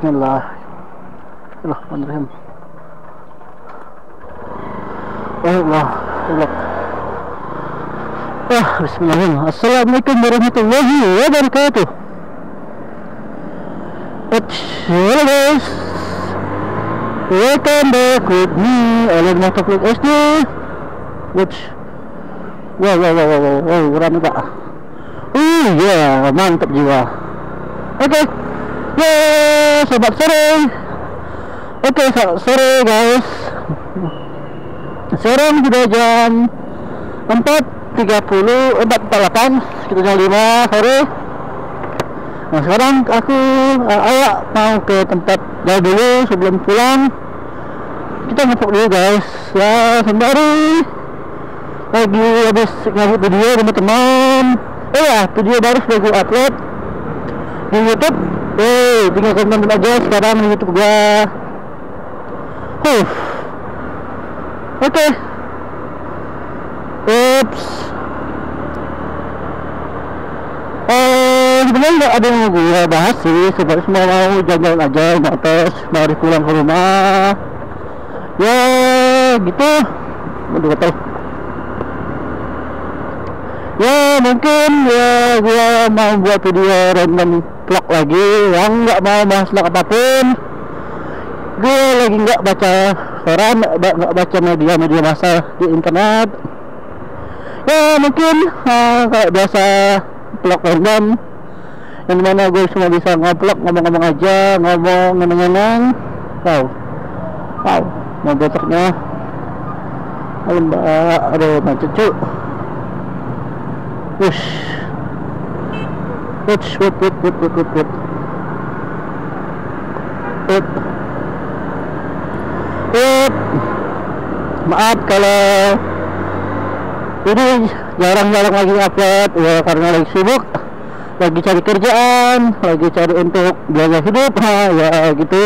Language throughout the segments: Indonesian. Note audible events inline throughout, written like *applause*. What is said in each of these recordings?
Bismillah. Bismillahirrahmanirrahim. Oh Allah, Allah. Ah, Bismillahirrahmanirrahim. Assalamualaikum warahmatullahi wabarakatuh. Hello guys. Welcome back with me, Alan Motovlog SD. Which, wow, wow, wow, wow, wow, wow, rame pak. Uh, ya, mantap jiwa. Oke, okay. Ya, sobat sore. Oke, sore guys. Sekarang sudah jam 4.30, 4.48, sekitar jam 5 sore. Nah sekarang aku uh, mau ke tempat jauh dulu sebelum pulang. Kita ngepok dulu guys. Ya sembari lagi habis ngabut video sama teman. Eh ya video baru sudah gue upload di YouTube. Eh tinggal komen aja sekarang di YouTube gua. Huh. Oke. Okay. Oops. sebenarnya nggak ada yang mau gue bahas sih sebenarnya semua mau jalan-jalan aja mau tes mari pulang ke rumah ya gitu aduh tahu ya mungkin ya gue mau buat video random vlog lagi yang nggak mau bahas vlog apa pun. Gue lagi nggak baca koran nggak baca media-media masa di internet. Ya mungkin uh, kayak biasa vlog random yang di mana gue cuma bisa ngoplok ngomong-ngomong aja ngomong ngeneng-ngeneng. Wow. Wow mau halo mbak aduh macet cu wush Wait, Maaf kalau ini jarang-jarang lagi upload. Ya karena lagi sibuk lagi cari kerjaan lagi cari untuk biaya hidup ha, ya gitu.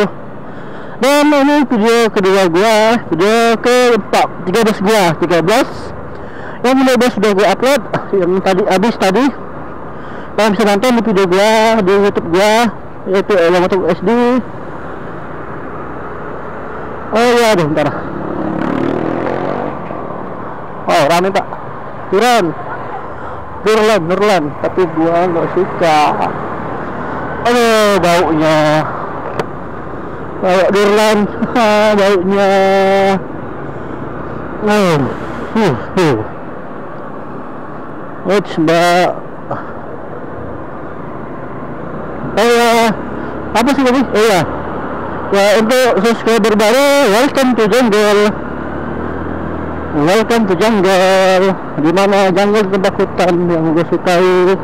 Dan ini video kedua gua video ke keempat 13 gua 13 yang 15 sudah gua upload yang tadi habis tadi kalian bisa nonton di video gua di youtube gua yaitu Elamotok SD oh ya aduh bentar. Oh rame pak. Turun Nurlan, Nurlan tapi gua nggak suka. Aduh baunya. Bau Nurlan *laughs* baunya. Oh huh, huh. What's mbak ya apa sih tadi? Oh ya ya untuk subscriber baru welcome to jungle. Welcome to jungle. Di mana jungle tempat hutan yang gue sukai?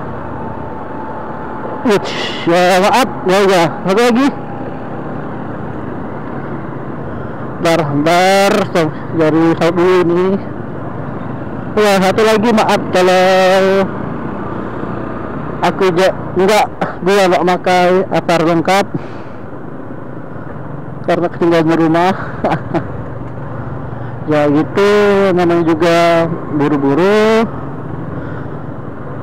Uch, ya maaf ya ya. Apa lagi? Bentar bentar dari satu ini. Ya satu lagi maaf kalau aku enggak gue enggak makai apar lengkap. Karena ketinggalan rumah. *laughs* Ya gitu namanya juga buru-buru.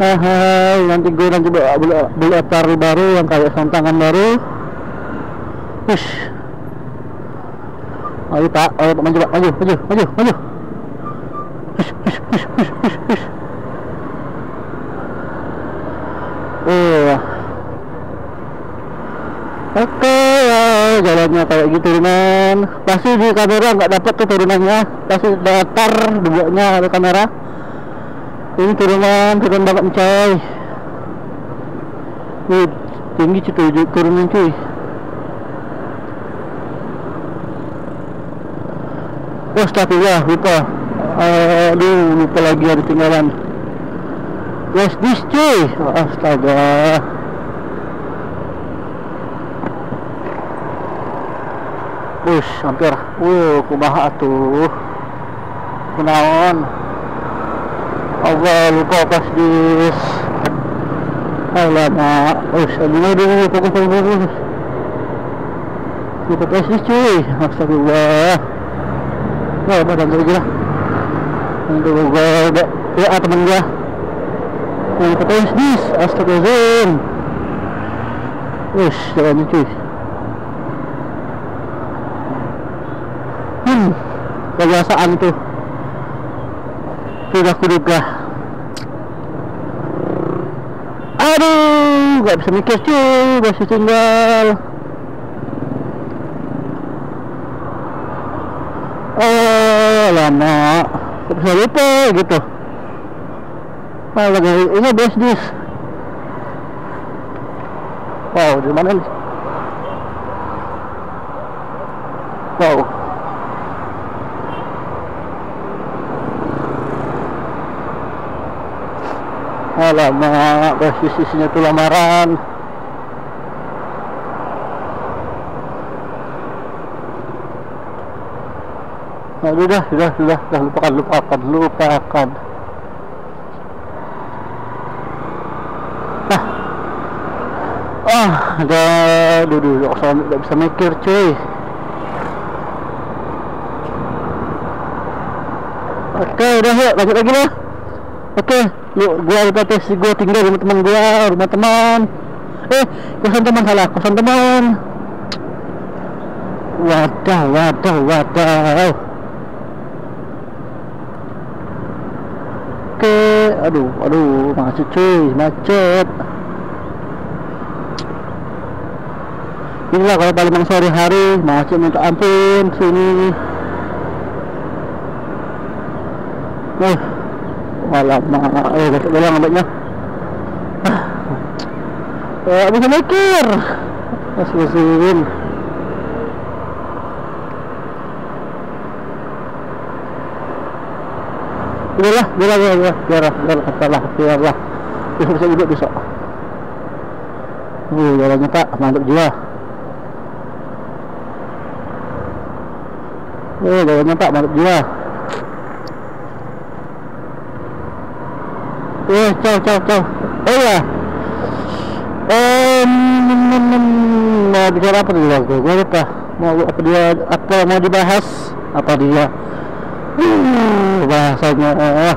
Hai nanti gue nanti beli, beli, baru yang kayak santangan baru. Ush ayo pak. Ayo pak. Maju pak. Maju maju maju. Maju ush oh oke ya jalannya kayak gitu teman pasti di kamera nggak dapat tuh turunannya. Pasti datar dulunya ada kamera. Ini turunan turun banget coy. Ini tinggi cuy turunan cuy. Oh astagfirullah lupa. Aduh lupa lagi ada tinggalan. Yes this cuy. Astaga Wih, hampir. Wuh, kumaha atuh. Kenaon. Allah lupa pas bis. Alamak. Wih, aduh, aduh, fokus, fokus, fokus. Lupa pas bis cuy. Astagfirullah. Wah, badan gue lah Untuk gue, ya temen gue. Lupa pas bis. Astagfirullah. Wih, jalannya cuy. Kebiasaan tuh sudah kuduga. Aduh nggak bisa mikir cuy masih tinggal. Oh lama. Kok bisa lupa gitu. Lagi ini bisnis. Wow, di mana nih? Wow. Alamak, bisnisnya itu lamaran. Aduh dah, sudah, sudah, sudah lupakan, lupakan, lupakan. Nah, ah, dah, dulu, dulu, nggak bisa mikir, cuy. Oke, udah yuk, lanjut lagi lah. Oke, yuk, gua lupa tes, gua tinggal rumah teman gua, rumah teman. Eh, kosan teman salah, kosan teman. Wadah, wadah, wadah. Oke, aduh, aduh, macet cuy, macet. Inilah kalau Palembang sore hari, macet minta ampun sini. Uh, alamak, eh, besok bilang ambeknya. Ah, eh, bisa mikir. Masih-masihin. Biarlah, biarlah, biarlah, biarlah, biarlah, biarlah, biarlah. Besok bisa duduk besok. Uh, jalannya tak, mantap jiwa. Uh, jalannya tak, mantap jiwa. Eh, ciao, ciao, ciao. Oh ya. Um, mau bicara apa dulu aku? Gue lupa. Mau apa dia? Apa mau dibahas? Apa dia? Uh, bahasanya uh,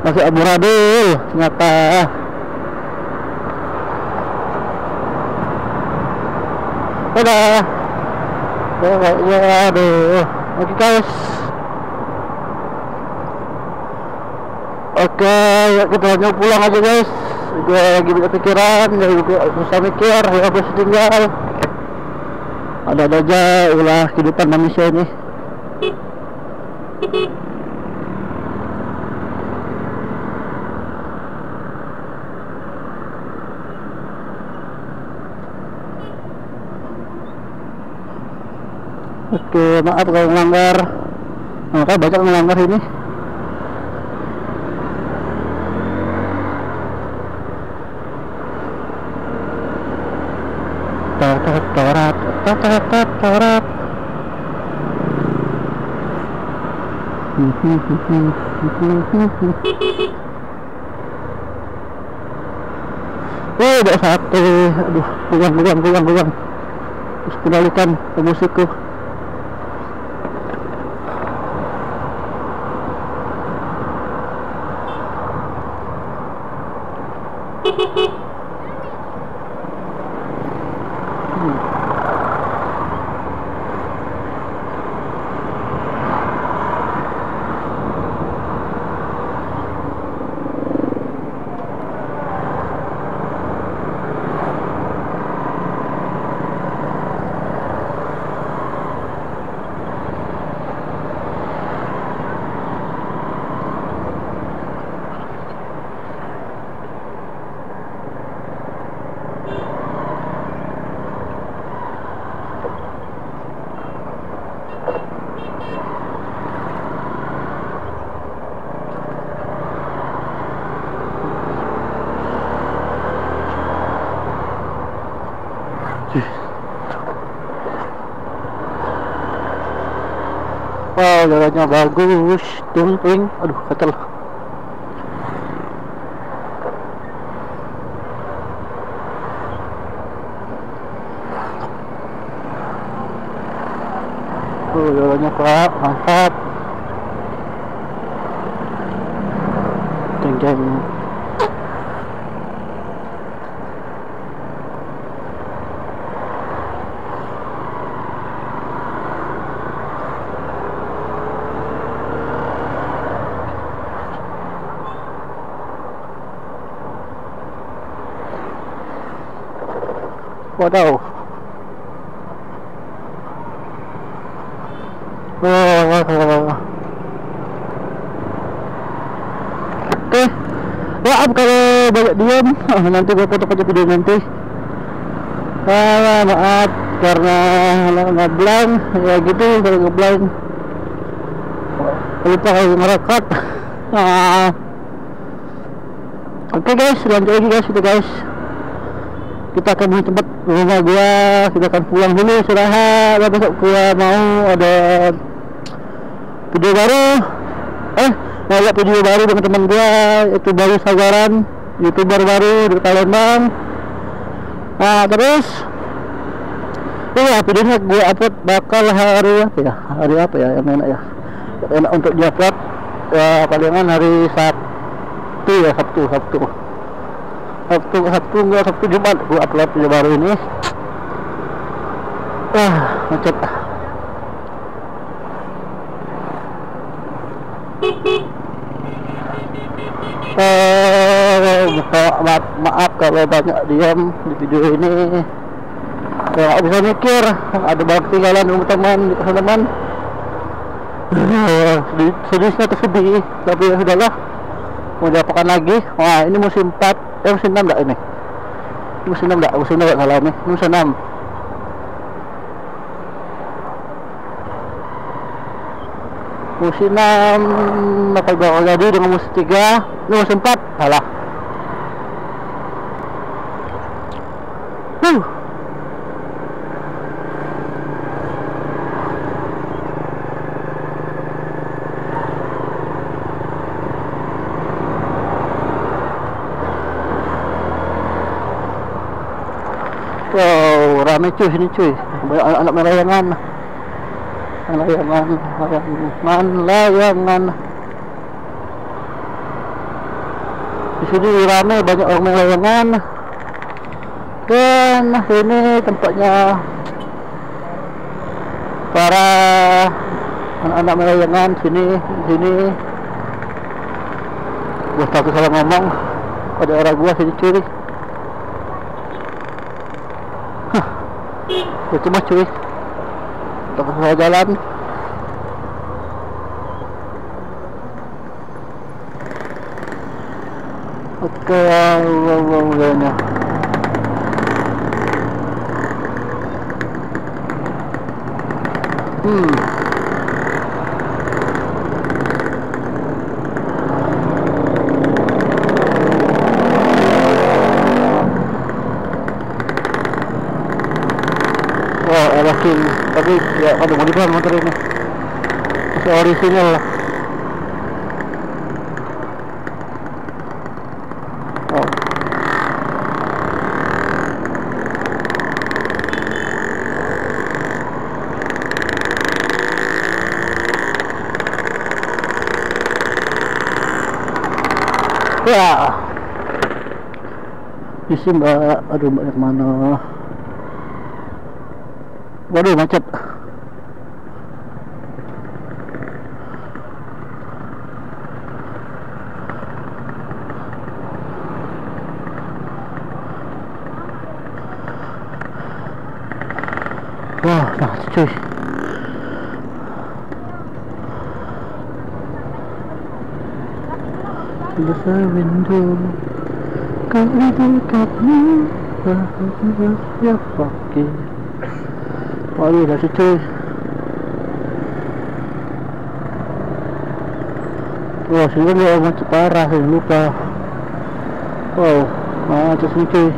masih amuradul ternyata. Dadah. Ya, aduh. Oke guys. Oke, yuk kita hanya pulang aja guys. Gue lagi banyak pikiran, gue bisa mikir, ya gue tinggal. Ada-ada aja ulah kehidupan manusia ini. Oke, maaf kalau melanggar. Maka banyak melanggar ini. Oh, ada sate. Aduh, buang, buang, buang, buang. Terus kendalikan ke musikku. *laughs* Wow, jalannya bagus. Tung. Aduh, gatel. Oh, jalannya pak, mantap. Jeng, jeng. Waduh. Oh. Oke. Maaf kalau banyak diam. *laughs* nanti gue foto aja video nanti. Ah, maaf karena ngeblank ya gitu kalau ngeblank lupa kalau ngerekat *laughs* ah. oke guys lanjut lagi guys itu guys kita akan tempat rumah gua kita akan pulang dulu istirahat. Besok gua mau ada video baru. Eh mau lihat video baru dengan teman gua itu baru Sagaran youtuber baru di Palembang. Nah terus ya videonya gue upload bakal hari apa ya? Hari apa ya yang enak ya? Enak untuk diupload ya palingan hari Sabtu ya Sabtu Sabtu Sabtu Sabtu enggak Sabtu Jumat. Gue upload video baru ini. Wah macet. Ah Eh, maaf, maaf kalau banyak diam di video ini. Ya nggak bisa mikir. Ada barang ketinggalan rumah teman di kosan teman. Sedih, sedihnya tersedih tapi ya sudahlah mau diapakan lagi? Wah ini musim 4 eh musim 6 enggak ini ini musim 6 enggak musim 6 enggak salah nih ini musim 6 musim 6 bakal bakal jadi dengan musim 3 ini musim 4 salah Huh. Rame cuy sini cuy. Banyak anak-anak melayangan. Layangan, layangan, layangan. Di sini rame banyak orang melayangan. Dan ini tempatnya para anak-anak melayangan sini sini gua takut salah ngomong pada orang gua sini cuy ya cuma cuy untuk saya jalan oke wow wow wow hmm. Alasin tapi ya ada modifan motor ini. Masih orisinal lah oh. ya. Isi mbak. Aduh mbak ke mana waduh macet wah macet cuy besar window kalau dekatmu bahagia siapa kita Waduh, udah cuy. Wah, sini kan macet parah, saya lupa. Wow, macet sini cuy.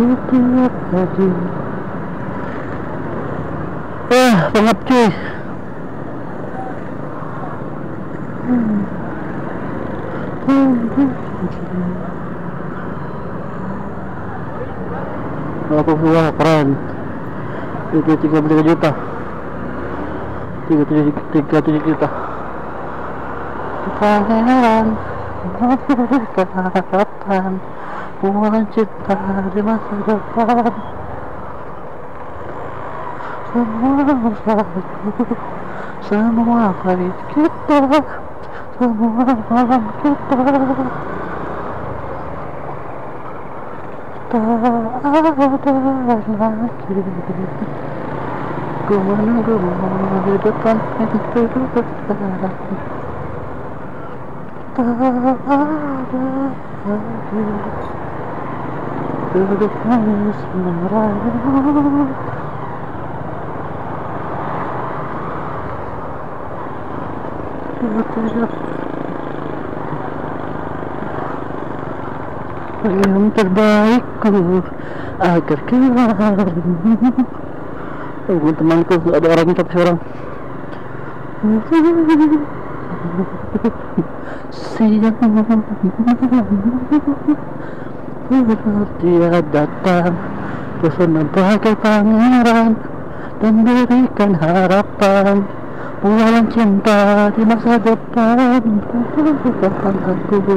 Setiap pagi. Wah, pengap cuy. Hmm. Aku wah keren tiga tiga tiga juta. Tiga tiga tiga tujuh juta. Pangeran kapan hubungan cinta di masa depan. Semua bersatu semua pahit kita semua malam kita Tak ada lagi Ku menunggu di depan pintu berjalan Tak ada lagi Duduk manis merayu Yang terbaikku agar kembali Oh, temanku ada orangnya tapi seorang Siang Dia datang Pesona bagai pangeran Dan berikan harapan Bualan cinta di masa depan. Bukan aku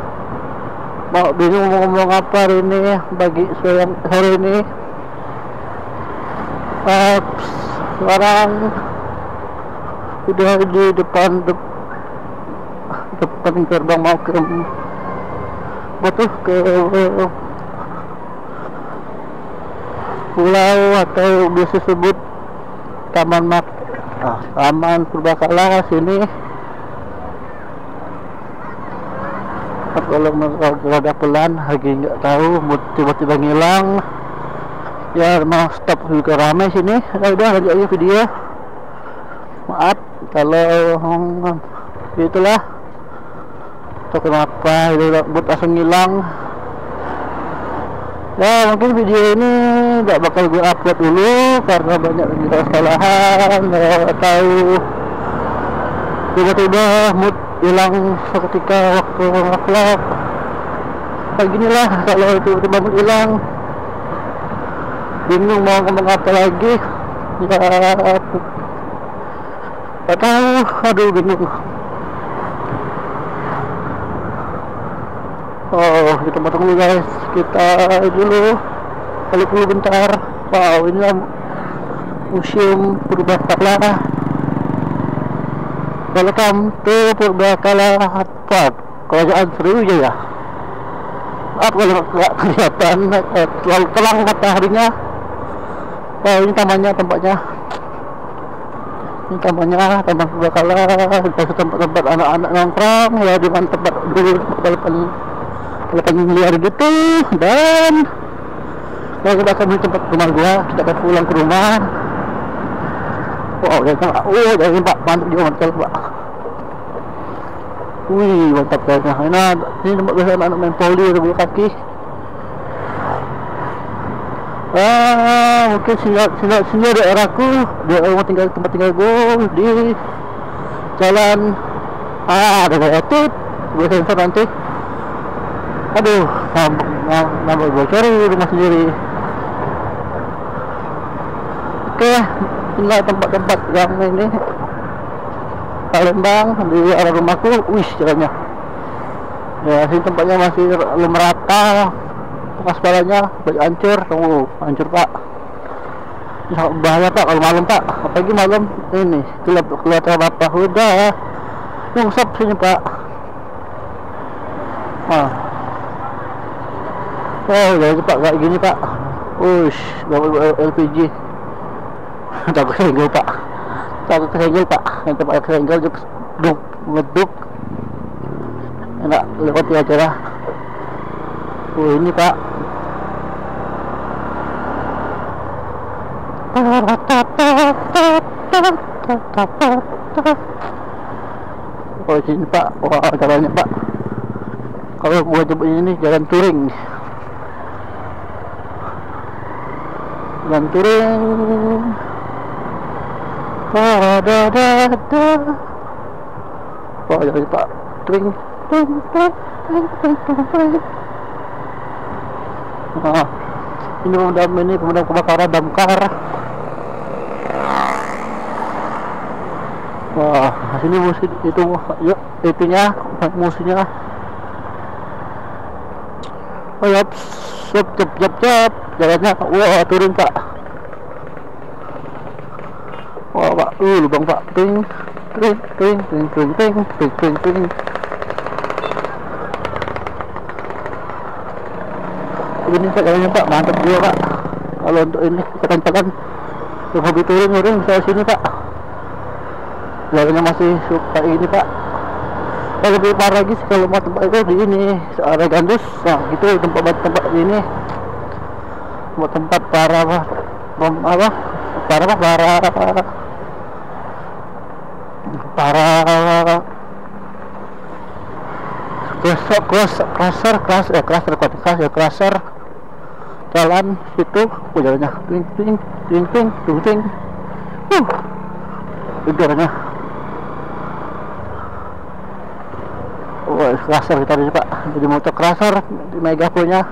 mau bingung mau ngomong apa hari ini bagi siang hari ini. Ups, sekarang udah di depan de depan gerbang mau ke betul ke pulau atau biasa sebut taman mak ah, taman purbakala sini kalau rada pelan lagi nggak tahu tiba-tiba ngilang. Ya mau stop juga ramai sini. Ya udah lanjut aja video. Maaf kalau hmm, itulah. Atau kenapa itu buat langsung ngilang. Ya mungkin video ini nggak bakal gue upload dulu karena banyak kesalahan ya, tahu. Tiba-tiba mood hilang seketika waktu ngevlog. Kayak gini lah kalau tiba-tiba hilang. Bingung mau ngomong apa lagi. Ya gak tahu. Aduh bingung. Oh kita potong dulu guys. Kita dulu. Balik dulu bentar. Wow ini museum Purbakala welcome to Purbakala Park kerajaan Sriwijaya maaf kalau nggak kelihatan eh, terlalu terang mataharinya wow ini tamannya tempatnya. Ini tamannya taman Purbakala tempat-tempat anak-anak nongkrong ya di mana tempat dulu balapan balapan liar gitu dan kalau kita akan tempat rumah gua kita akan pulang ke rumah wow dia tak oh dari pak mantap juga mantap pak wih mantap kayaknya ini, ini tempat biasa anak main poli ada kaki ah mungkin sini sini sini daerahku dia rumah tinggal tempat tinggal gua di jalan ah ada kayak tip gue sensor nanti aduh nambah gue cari rumah sendiri oke inilah tempat-tempat yang ini Palembang di arah rumahku wih jalannya. Ya sini tempatnya masih belum merata aspalnya banyak hancur tunggu hancur pak. Bahaya pak kalau malam pak. Apalagi malam ini kelihatan apa? Udah nyungsep sini pak. Ah oh jangan cepat kayak gini pak. Ush LPG takut kesenggol pak takut kesenggol pak yang tempat kesenggol duk duk ngeduk enak lewati acara oh ini pak oh sini pak wah jalannya pak kalau gua coba ini jalan touring jalan touring Faradadada. Wah, oh, jadi Pak. Twing. Twing, twing, twing, twing, twing. Nah, ini pemadam ini pemadam kebakaran damkar. Wah, sini musik itu yuk itunya musiknya. Oh, yap, yap, yap, yap, yap. Jalannya, wah, turun, Pak. Uh lubang pak ting ting ting ting ting ting ting ting ting ini pak jalannya pak mantap juga pak kalau untuk ini tekan-tekan untuk hobi turun turun saya sini pak jalannya masih suka ini pak kalau lebih parah lagi kalau mau tempat itu di ini searah gandus nah gitu tempat tempat ini buat tempat para apa apa para apa para para kelas klaser kelas eh klaser kelas ya klaser. Jalan situ jalannya ting ting ting ting ting ting. Uh jalannya oh klaser kita di pak jadi motor klaser di mega punya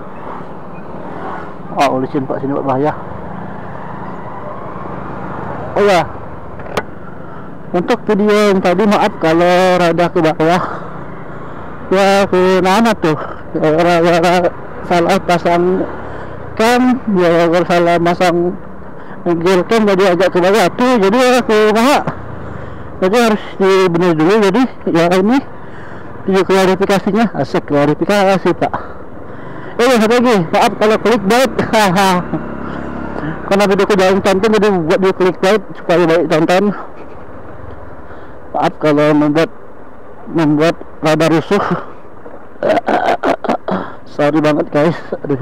oh licin pak sini pak bahaya. Oh ya untuk video yang tadi maaf kalau rada ke bawah. Ya ke mana tuh gara-gara salah pasang cam ya kalau salah masang gear cam jadi agak ke bawah tuh jadi ya ke bawah jadi harus dibenar dulu jadi ya ini video klarifikasinya. Asik klarifikasi pak. Eh satu lagi. Maaf kalau klik bait *laughs* karena videoku jangan tonton jadi buat dia klik bait supaya baik tonton maaf kalau membuat membuat rada rusuh. Sorry banget guys. Aduh.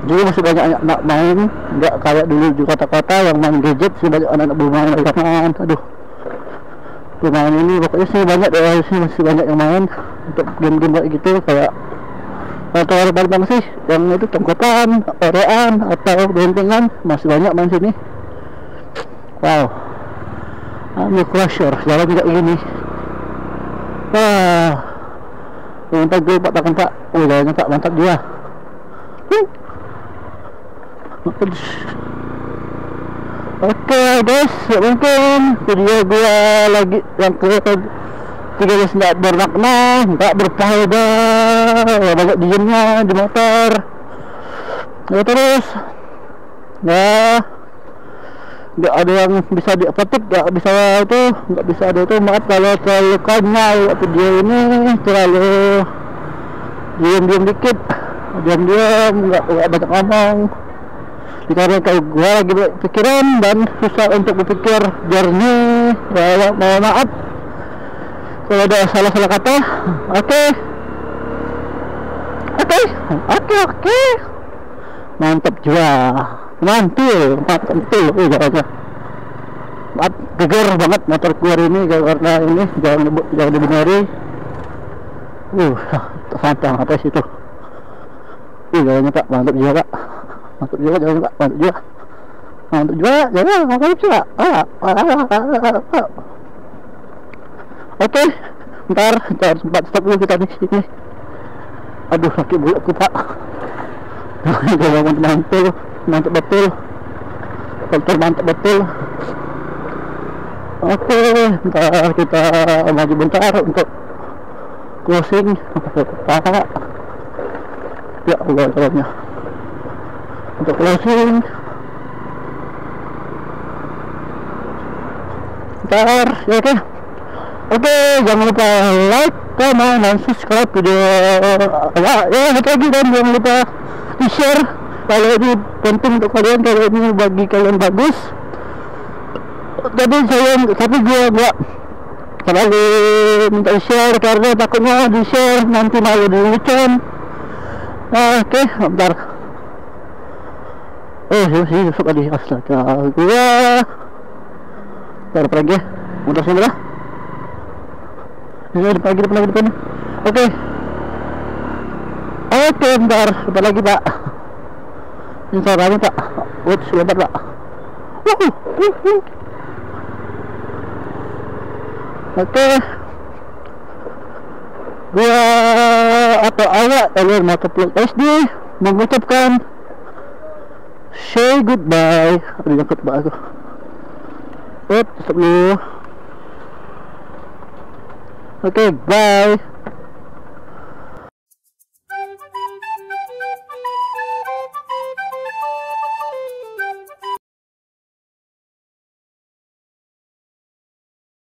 Dulu masih banyak anak main. Nggak kayak dulu di kota-kota yang main gadget sih banyak anak-anak bermain layangan aduh. Bermain ini. Pokoknya sih banyak deh sih masih banyak yang main untuk game-game kayak gitu. Kayak atau bang sih yang itu tongkotan, orean atau bentengan. Masih banyak main sini. Wow Ami crusher jalan tidak gini wah mantap gue pak takkan pak oh jalannya pak mantap dia. Oke guys, mungkin video gue lagi yang ke tiga belas tidak bermakna, nggak berfaedah, ya banyak diemnya di motor. Ya terus, ya nggak ada yang bisa dipetik, nggak bisa itu, nggak bisa ada itu. Maaf kalau terlalu konyol video ini terlalu diam-diam dikit, diam-diam, nggak banyak ngomong. Karena kalau gue lagi pikiran dan susah untuk berpikir. Jernih ya mau maaf. Kalau ada salah-salah kata oke. Oke oke oke. Mantap juga mantul oh jalannya maaf geger banget motor keluar ini karena ini jangan jangan dibenari uh *laughs* santai apa sih itu? Uh jalannya pak mantap juga pak. Mantap juga jalan pak mantap juga. Mantap juga jalan mantap juga oke ntar ntar sempat stop dulu kita di sini. Aduh kaki bulukku pak. *laughs* Jalan mantul mantap betul. Betul mantap betul. Oke ntar kita maju bentar untuk closing. Pak ya Allah jalannya. Untuk closing. Ntar ya oke. Oke jangan lupa like comment dan subscribe video. Ya ya lagi dan jangan lupa di share kalau ini penting untuk kalian kalau ini bagi kalian bagus tapi saya tapi gue enggak terlalu minta share karena takutnya di share nanti malu dilucon. Nah, oke okay, bentar. Eh sih masuk tadi astaga gua. Bentar lagi ya Mudah sini lah. Ini depan lagi depan lagi depan. Oke. Oke bentar. Bentar lagi pak Minta rame pak. Wait sebentar pak. Wuh, wuh. Oke. Gua atau awak Elor Marketplace SD Mengucapkan Say goodbye. Aduh nyangkut pak aku. Wait, stop dulu Oke, okay, bye.